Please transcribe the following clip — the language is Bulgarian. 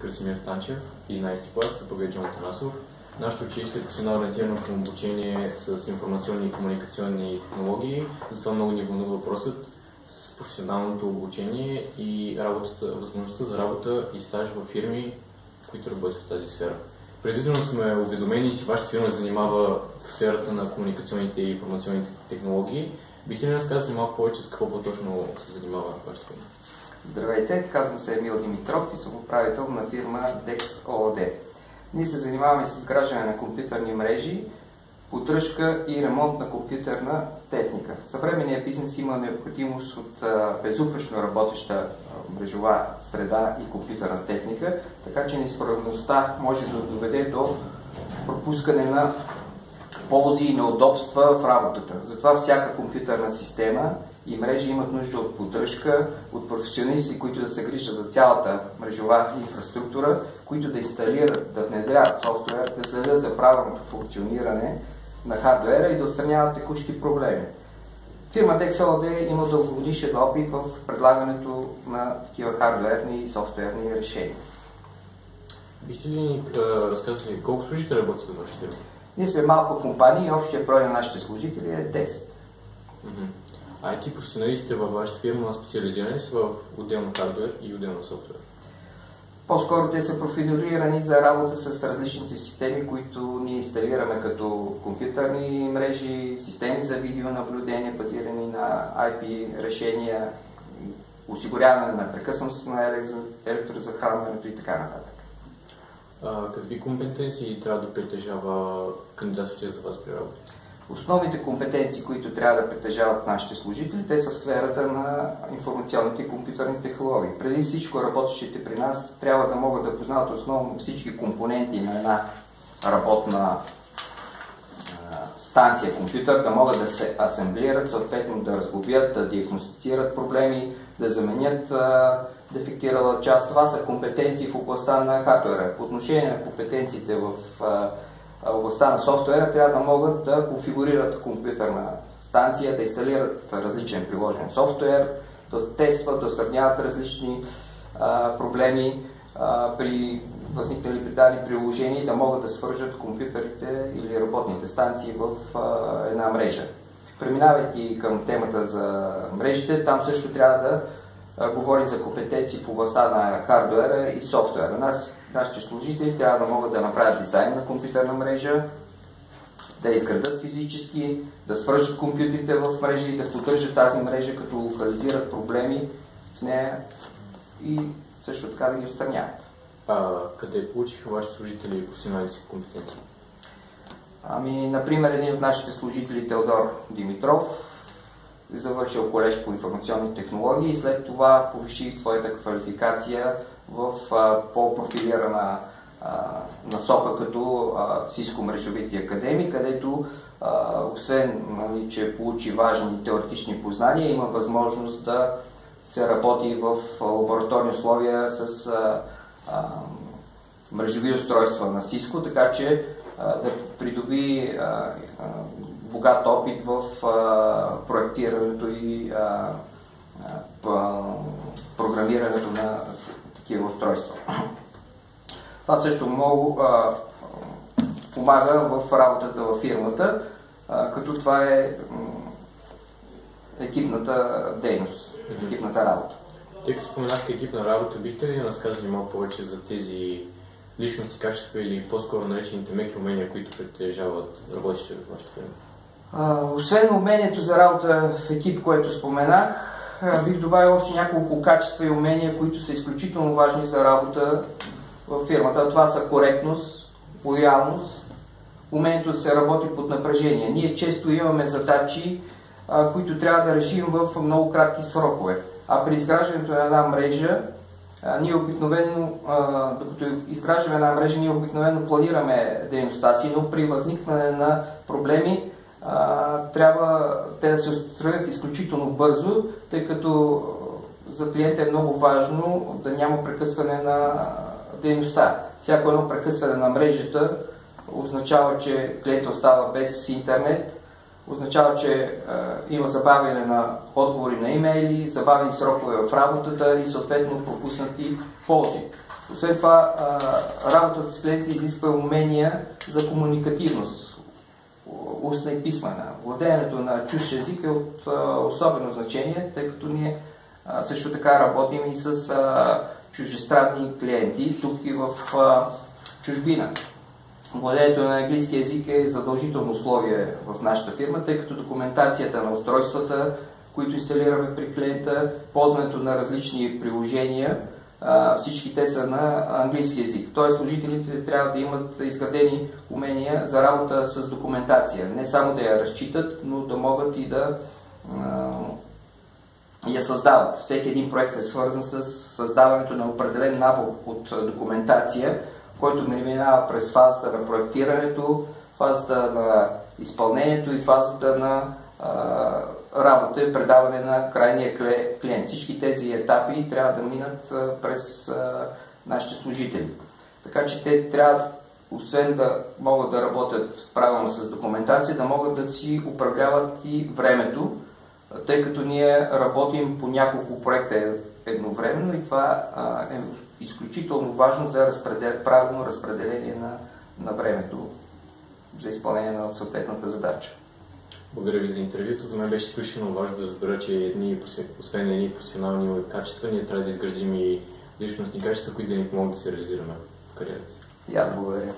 Красимир Станчев, 11 клас, съпруга Джон Танасов. Нашето училище е професионално към обучение с информационни и комуникационни технологии. Затова много ни вълнува въпросът с професионалното обучение и работата, възможността за работа и стаж в фирми, които работят в тази сфера. Предварително сме уведомени, че вашата фирма занимава в сферата на комуникационните и информационните технологии. Бихте ли разказали малко повече с какво по-точно се занимава вашата фирма? Здравейте, казвам се Емил Димитров и съм управител на фирма DEX ООД. Ние се занимаваме с изграждане на компютърни мрежи, поддръжка и ремонт на компютърна техника. Съвременният бизнес има необходимост от безупречно работеща мрежова среда и компютърна техника, така че неизправността може да доведе до пропускане на ползи и неудобства в работата. Затова всяка компютърна система и мрежи имат нужда от поддръжка, от професионалисти, които да се грижат за цялата мрежова инфраструктура, които да инсталират, да внедряват софтуер, да следят за правилното функциониране на хардуера и да отстраняват текущи проблеми. Фирмата XLD има дългогодишен опит в предлагането на такива хардуерни и софтуерни решения. Бихте ли ни разказали колко служители работят в вашата фирма? Ние сме малко компания и общия брой на нашите служители е 10. А IT професионалистите във вашата фирма специализирани са в отделно хардуер и отделно софтуер? По-скоро те са профилирани за работа с различните системи, които ние инсталираме като компютърни мрежи, системи за видеонаблюдение, базирани на IP решения, осигуряване на прекъсност на електрозахранването и така нататък. А, какви компетенции трябва да притежава кандидатстващия за вас при работа? Основните компетенции, които трябва да притежават нашите служители, те са в сферата на информационните и компютърни технологии. Преди всичко работещите при нас трябва да могат да познават основно всички компоненти на една работна станция компютър, да могат да се асемблират, съответно да разглобят, да диагностицират проблеми, да заменят дефектирала част. Това са компетенции в областта на хардуера. По отношение на компетенциите в областта на софтуера трябва да могат да конфигурират компютърна станция, да инсталират различен приложен софтуер, да тестват, да сравняват различни а, проблеми а, при възникнали при дадени приложения да могат да свържат компютърите или работните станции в а, една мрежа. Преминавайки към темата за мрежите, там също трябва да говори за компетенции в областта на хардуера и софтуера. Нас, нашите служители трябва да могат да направят дизайн на компютърна мрежа, да изградат физически, да свържат компютрите в мрежа и да поддържат тази мрежа, като локализират проблеми в нея и също така да ги отстраняват. А къде получиха вашите служители и професионални си компетенции? Ами, например, един от нашите служители, Теодор Димитров, завършил колеж по информационни технологии и след това повиши своята квалификация в по-профилирана насока като Cisco мрежовити академии, където освен, нали, че получи важни теоретични познания, има възможност да се работи в лабораторни условия с мрежови устройства на Cisco, така че да придоби богат опит в проектирането и програмирането на такива устройства. Това също много а, помага в работата във фирмата, а, като това е екипната дейност, екипната работа. Тъй като споменахте екипна работа, бихте ли разказали малко повече за тези личности, качества или по-скоро наречените меки умения, които притежават работещите в вашата фирма? освен умението за работа в екип, което споменах, бих добавил още няколко качества и умения, които са изключително важни за работа в фирмата. Това са коректност, лоялност, умението да се работи под напрежение. Ние често имаме задачи, които трябва да решим в много кратки срокове. А при изграждането на една мрежа, ние обикновено, докато изграждаме една мрежа, ние обикновено планираме дейността си, но при възникване на проблеми, трябва те да се отстранят изключително бързо, тъй като за клиента е много важно да няма прекъсване на дейността. Всяко едно прекъсване на мрежата означава, че клиентът остава без интернет, означава, че има забавяне на отговори на имейли, забавени срокове в работата и съответно пропуснати ползи. Освен това, работата с клиентите изисква умения за комуникативност, устна и писмена. Владеенето на чужд език е от особено значение, тъй като ние също така работим и с чужестранни клиенти, тук и в чужбина. Владеенето на английски язик е задължително условие в нашата фирма, тъй като документацията на устройствата, които инсталираме при клиента, ползването на различни приложения, всички те са на английски язик. Тоест служителите трябва да имат изградени умения за работа с документация. Не само да я разчитат, но да могат и да я създават. Всеки един проект е свързан с създаването на определен набор от документация, който минава през фазата на проектирането, фазата на изпълнението и фазата на а, работа и предаване на крайния клиент. Всички тези етапи трябва да минат през нашите служители. Така че те трябва, освен да могат да работят правилно с документация, да могат да си управляват и времето, тъй като ние работим по няколко проекта едновременно и това е изключително важно за разпредел... правилно разпределение на, на времето за изпълнение на съответната задача. Благодаря ви за интервюто. За мен беше изключително важно да разбера, че едни, освен едни професионални качества, ние трябва да изградим и личностни качества, които да ни помогнат да се реализираме в кариерата. И аз благодаря.